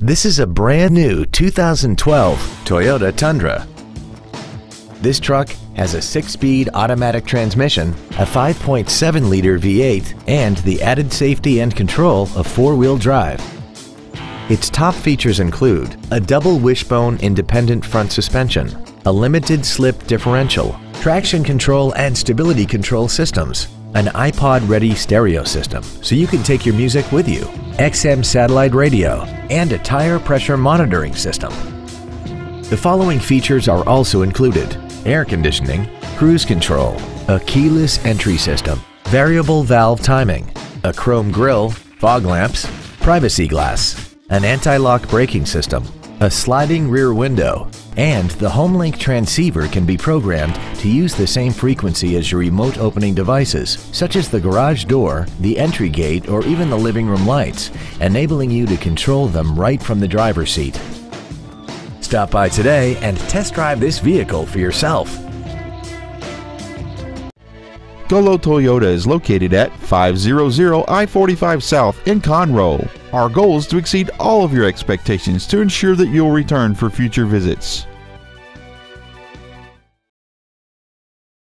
This is a brand new 2012 Toyota Tundra. This truck has a six-speed automatic transmission, a 5.7-liter V8, and the added safety and control of four-wheel drive. Its top features include a double wishbone independent front suspension, a limited slip differential, traction control and stability control systems, an iPod-ready stereo system so you can take your music with you, XM satellite radio, and a tire pressure monitoring system. The following features are also included. Air conditioning, cruise control, a keyless entry system, variable valve timing, a chrome grille, fog lamps, privacy glass, an anti-lock braking system, a sliding rear window, and the HomeLink transceiver can be programmed to use the same frequency as your remote opening devices, such as the garage door, the entry gate, or even the living room lights, enabling you to control them right from the driver's seat. Stop by today and test drive this vehicle for yourself. Gullo Toyota is located at 500 I-45 South in Conroe. Our goal is to exceed all of your expectations to ensure that you'll return for future visits.